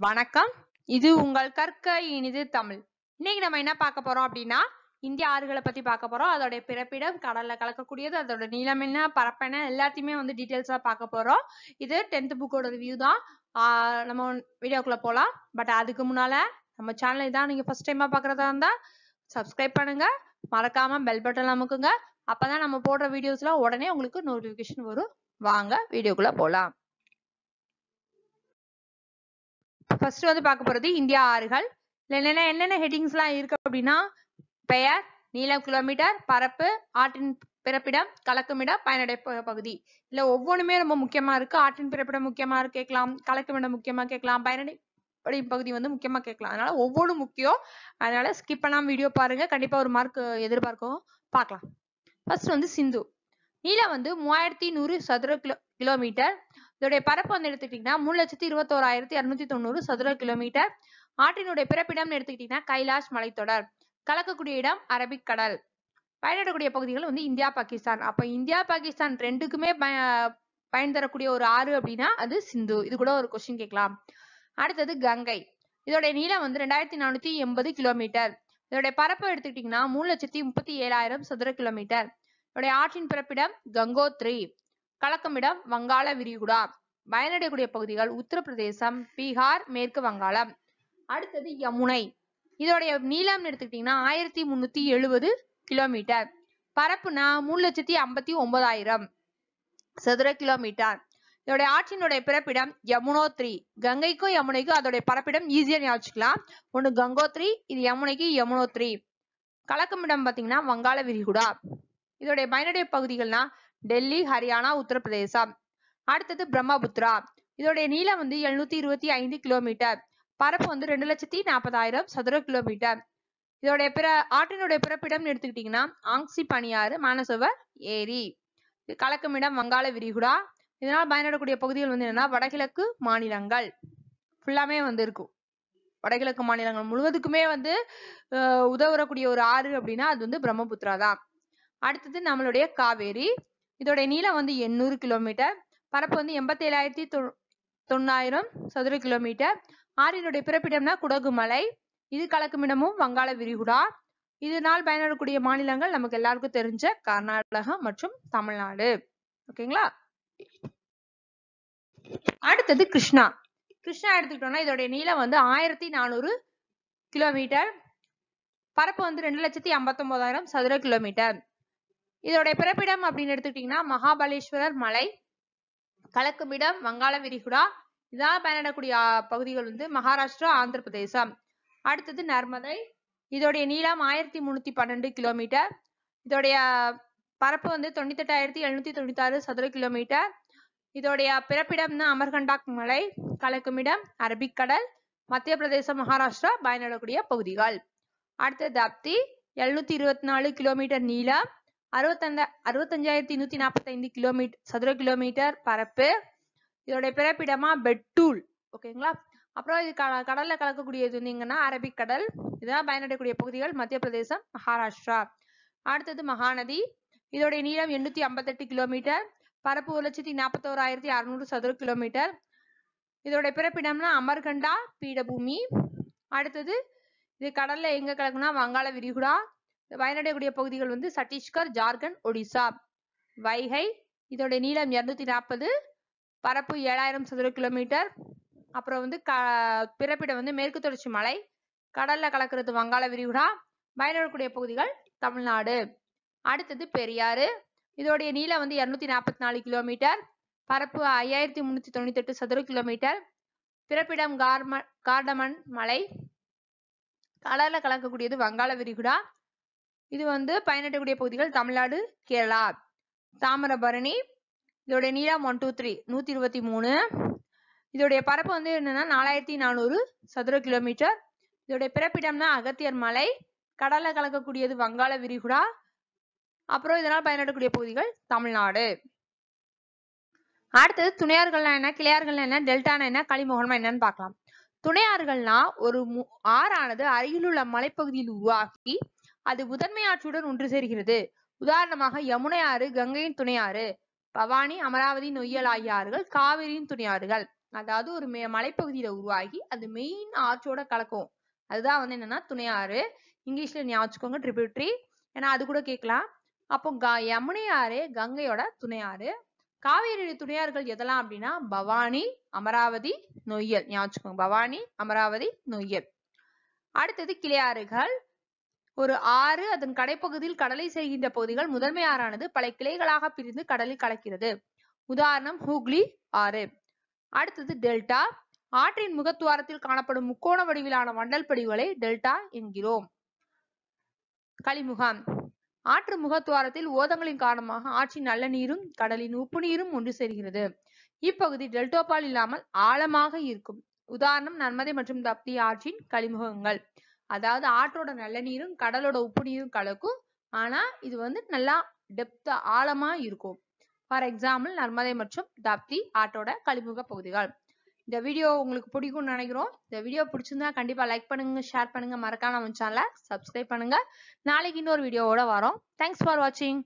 வணக்கம். இது உங்கள் கற்க இனிது தமிழ். இன்னைக்கு நம்ம என்ன பார்க்க போறோம் அப்படின்னா இந்திய ஆறுகளை பத்தி பார்க்க போறோம். அதோட பிறப்பிடம் கடல்ல கலக்கக்கூடியது அதோட நீளம் என்ன பரப்பென எல்லாத்தையுமே வந்து டீட்டெயில்ஸா பார்க்க போறோம். இது டென்த் புக்கோட ரிவ்யூ தான். ஆஹ் நம்ம வீடியோக்குள்ள போலாம். பட் அதுக்கு முன்னால நம்ம சேனல் இதான் நீங்க ஃபர்ஸ்ட் டைமா பாக்குறதா இருந்தா சப்ஸ்கிரைப் பண்ணுங்க. மறக்காம பெல் பட்டன் அமுக்குங்க. அப்பதான் நம்ம போடுற வீடியோஸ்லாம் உடனே உங்களுக்கு நோட்டிபிகேஷன் வரும். வாங்க வீடியோக்குள்ள போலாம். ஃபர்ஸ்ட் வந்து பார்க்க போறது இந்தியா ஆறுகள். என்னென்ன என்னென்ன ஹெட்டிங்ஸ் எல்லாம் இருக்கு அப்படின்னா பெயர் நீளம் கிலோமீட்டர் பரப்பு ஆற்றின் பிறப்பிடம் கலக்குமிடம் பயனடை பகுதி. இல்ல ஒவ்வொன்றுமே ரொம்ப முக்கியமா இருக்கு. ஆற்றின் பிறப்பிடம் முக்கியமா இருக்கு கேட்கலாம். கலக்குமிடம் முக்கியமா கேட்கலாம். பயனடை பகுதி வந்து முக்கியமா கேட்கலாம். அதனால ஒவ்வொன்றும் முக்கியம். அதனால ஸ்கிப் பண்ணாம வீடியோ பாருங்க. கண்டிப்பா ஒரு மார்க் எதிர்பார்க்கவும் பார்க்கலாம். ஃபர்ஸ்ட் வந்து சிந்து. நீளம் வந்து மூவாயிரத்தி நூறு சதுர கிலோ கிலோமீட்டர் இதோடைய பரப்பு வந்து எடுத்துக்கிட்டீங்கன்னா மூணு லட்சத்தி இருபத்தோராயிரத்தி அறுநூத்தி தொண்ணூறு சதுர கிலோமீட்டர். ஆற்றினுடைய பிறப்பிடம்னு எடுத்துக்கிட்டீங்கன்னா கைலாஷ் மலைத்தொடர். கலக்கக்கூடிய இடம் அரபிக் கடல். பயனிடக்கூடிய பகுதிகள் வந்து இந்தியா பாகிஸ்தான். அப்ப இந்தியா பாகிஸ்தான் ரெண்டுக்குமே பய- பயன் தரக்கூடிய ஒரு ஆறு அப்படின்னா அது சிந்து. இது கூட ஒரு கொஸ்டின் கேட்கலாம். அடுத்தது கங்கை. இதோடைய நீளம் வந்து ரெண்டாயிரத்தி நானூத்தி எண்பது கிலோமீட்டர். இதோடைய பரப்பு எடுத்துக்கிட்டீங்கன்னா மூணு லட்சத்தி முப்பத்தி ஏழாயிரம் சதுர கிலோமீட்டர். இதோடைய ஆற்றின் பிறப்பிடம் கங்கோத்ரி. கலக்கமிடம் வங்காள விரிகுடா. பயனடையக்கூடிய பகுதிகள் உத்தரப்பிரதேசம் பீகார் மேற்கு வங்காளம். அடுத்தது யமுனை. இதோடைய நீளம் எடுத்துக்கிட்டீங்கன்னா ஆயிரத்தி முன்னூத்தி எழுபது கிலோமீட்டர். பரப்புனா மூணு லட்சத்தி ஐம்பத்தி ஒன்பதாயிரம் சதுர கிலோமீட்டர். இதோடைய ஆற்றினுடைய பிறப்பிடம் யமுனோத்ரி. கங்கைக்கும் யமுனைக்கும் அதோடைய பரப்பிடம் ஈஸியா ஞாபகம் ஒண்ணு கங்கோத்ரி இது யமுனைக்கு யமுனோத்ரி. கலக்கமிடம் பாத்தீங்கன்னா வங்காள விரிகுடா. இதோடைய பயனுடைய பகுதிகள்னா டெல்லி ஹரியானா உத்தரப்பிரதேசம். அடுத்தது பிரம்மபுத்திரா. இதோடைய நீளம் வந்து எழுநூத்தி இருபத்தி ஐந்து கிலோமீட்டர் பரப்பு வந்து ரெண்டு லட்சத்தி நாற்பதாயிரம் சதுர கிலோமீட்டர் இதோடைய பிற ஆற்றினுடைய பிறப்பிடம் எடுத்துக்கிட்டீங்கன்னா ஆங்சி பனியாறு மானசவர் ஏரி. கலக்கமிடம் வங்காள விரிகுடா. இதனால் பயனடக்கூடிய பகுதிகள் வந்து என்னன்னா வடகிழக்கு மாநிலங்கள். ஃபுல்லாமே வந்து இருக்கும். வடகிழக்கு மாநிலங்கள் முழுவதுக்குமே வந்து அஹ், உதவக்கூடிய ஒரு ஆறு அப்படின்னா அது வந்து பிரம்மபுத்திரா தான். அடுத்தது நம்மளுடைய காவேரி. இதோடைய நீளம் வந்து எண்ணூறு கிலோமீட்டர். பரப்பு வந்து எண்பத்தேழாயிரத்தி தொ தொண்ணாயிரம் சதுர கிலோமீட்டர். ஆறினுடைய பிறப்பிடம்னா குடகு மலை இது கலக்குமிடமும் வங்காள விரிகுடா. இதனால் பயனடக்கூடிய மாநிலங்கள் நமக்கு எல்லாருக்கும் தெரிஞ்ச கர்நாடகம் மற்றும் தமிழ்நாடு. ஓகேங்களா? அடுத்தது கிருஷ்ணா. கிருஷ்ணா எடுத்துக்கிட்டோம்னா இதோடைய நீளம் வந்து ஆயிரத்தி நானூறு கிலோமீட்டர். பரப்பு வந்து ரெண்டு லட்சத்தி ஐம்பத்தொன்பதாயிரம் சதுர கிலோமீட்டர். இதோடைய பிறப்பிடம் அப்படின்னு எடுத்துக்கிட்டீங்கன்னா மகாபலேஸ்வரர் மலை கலக்குமிடம் வங்காள விரிகுடா இதான் பயனிடக்கூடிய பகுதிகள் வந்து மகாராஷ்டிரா ஆந்திர பிரதேசம் அடுத்தது நர்மதை. இதோடைய நீளம் ஆயிரத்தி முன்னூத்தி பன்னெண்டு கிலோமீட்டர். இதோடைய பரப்பு வந்து தொண்ணூத்தெட்டாயிரத்தி எழுநூத்தி தொண்ணூத்தாறு சதுர கிலோமீட்டர். இதோடைய பிறப்பிடம்னா அமர்கண்டாக் மலை கலக்குமிடம் அரபிக்கடல் மத்திய பிரதேசம் மகாராஷ்டிரா பயனிடக்கூடிய பகுதிகள். அடுத்தது தப்தி எழுநூத்தி இருபத்தி நாலு கிலோமீட்டர் நீளம். அறுபத்தஞ்ச அறுபத்தஞ்சாயிரத்தி நூத்தி நாற்பத்தைந்து கிலோமீட்டர் சதுர கிலோமீட்டர் பரப்பு. இதோடைய பிறப்பிடமா பெட்டூல். ஓகேங்களா? அப்புறம் இது க- கடல்ல கலக்கக்கூடியது வந்தீங்கன்னா அரபிக்கடல் இதெல்லாம் பயனடையக்கூடிய பகுதிகள். மத்திய பிரதேசம் மகாராஷ்டிரா. அடுத்தது மகாநதி. இதோடைய நீளம் எண்ணூத்தி ஐம்பத்தெட்டு கிலோமீட்டர். பரப்பு ஒரு லட்சத்தி நாற்பத்தோராயிரத்தி அறுநூறு சதுர கிலோமீட்டர். இதோடைய பிறப்பிடம்னா அமர்கண்டா பீடபூமி. அடுத்தது இது கடல்ல எங்க கலக்குனா வங்காள விரிகுடா. பயனடையக்கூடிய பகுதிகள் வந்து சத்தீஸ்கர் ஜார்க்கண்ட் ஒடிசா. வைகை இதோடைய நீளம் இருநூத்தி நாற்பது பரப்பு ஏழாயிரம் சதுர கிலோமீட்டர். அப்புறம் வந்து க பிறப்பிடம் வந்து மேற்கு தொடர்ச்சி மலை கடல்ல கலக்கிறது வங்காள விரிகுடா பயனடக்கூடிய பகுதிகள் தமிழ்நாடு. அடுத்தது பெரியாறு. இதோடைய நீளம் வந்து இருநூத்தி நாற்பத்தி நாலு கிலோமீட்டர். பரப்பு ஐயாயிரத்தி முன்னூத்தி தொண்ணூத்தி எட்டு சதுர கிலோமீட்டர். பிறப்பிடம் கார்ம கார்டமன் மலை. கடல்ல கலக்கக்கூடியது வங்காள விரிகுடா. இது வந்து பயனடையக்கூடிய பகுதிகள் தமிழ்நாடு கேரளா. தாமிரபரணி இதோடைய நீளம் ஒன் டூ த்ரீ நூத்தி இருபத்தி மூணு இதோடைய பரப்பு வந்து என்னன்னா நாலாயிரத்தி நானூறு சதுர கிலோமீட்டர். இதோடைய பிறப்பிடம்னா அகத்தியர் மலை கடல்ல கலக்கக்கூடியது வங்காள விரிகுடா. அப்புறம் இதனால் பயனடக்கூடிய பகுதிகள் தமிழ்நாடு. அடுத்தது துணையாறுகள்னா என்ன கிளையாறுகள்னா என்ன டெல்டானா என்ன களிமுகம்னா என்னன்னு பார்க்கலாம். துணையாறுகள்னா ஒரு மு- ஆறானது அருகிலுள்ள மலைப்பகுதியில் உருவாகி அது முதன்மை ஆற்றுடன் ஒன்று சேர்கிறது. உதாரணமாக யமுனை ஆறு கங்கையின் துணையாறு பவானி அமராவதி நொய்யல் ஆகிய ஆறுகள் காவிரியின் துணையாறுகள் அதாவது ஒரு மே- மலைப்பகுதியில உருவாகி அது மெயின் ஆற்றோட கலக்கும். அதுதான் வந்து என்னன்னா துணையாறு இங்கிலீஷ்ல ஞாபகம் ட்ரிபியூட்ரி ஏன்னா அது கூட கேட்கலாம். அப்போ க- யமுனை ஆறு கங்கையோட துணையாறு காவேரி துணையாறுகள் எதெல்லாம் அப்படின்னா பவானி அமராவதி நொய்யல். ஞாபகம் பவானி அமராவதி நொய்யல். அடுத்தது கிளையாறுகள். ஒரு ஆறு அதன் கடைப்பகுதியில் கடலை செய்கின்ற பகுதிகள் முதன்மை ஆறானது பல கிளைகளாக பிரிந்து கடலில் கலக்கிறது. உதாரணம் ஹூக்ளி ஆறு. அடுத்தது டெல்டா. ஆற்றின் முகத்துவாரத்தில் காணப்படும் முக்கோண வடிவிலான வண்டல் படிவுகளை டெல்டா என்கிறோம். கலிமுகம். ஆற்று முகத்துவாரத்தில் ஓதங்களின் காரணமாக ஆற்றின் நல்ல நீரும் கடலின் உப்பு நீரும் ஒன்று சேர்கிறது. இப்பகுதி டெல்டோபால் இல்லாமல் ஆழமாக இருக்கும். உதாரணம் நர்மதை மற்றும் தப்தி ஆற்றின் கலிமுகங்கள். அதாவது ஆற்றோட நல்ல நீரும் கடலோட உப்பு நீரும் கலக்கும். ஆனா இது வந்து நல்லா டெப்த் ஆழமா இருக்கும். ஃபார் எக்ஸாம்பிள் நர்மதை மற்றும் தாப்தி ஆற்றோட கழிமுக பகுதிகள். இந்த வீடியோ உங்களுக்கு பிடிக்கும்னு நினைக்கிறோம். இந்த வீடியோ பிடிச்சிருந்தா கண்டிப்பா லைக் பண்ணுங்க ஷேர் பண்ணுங்க. மறக்காம நம்ம சேனலை சப்ஸ்கிரைப் பண்ணுங்க. நாளைக்கு இன்னொரு வீடியோவோட வரோம். தேங்க்ஸ் ஃபார் வாட்சிங்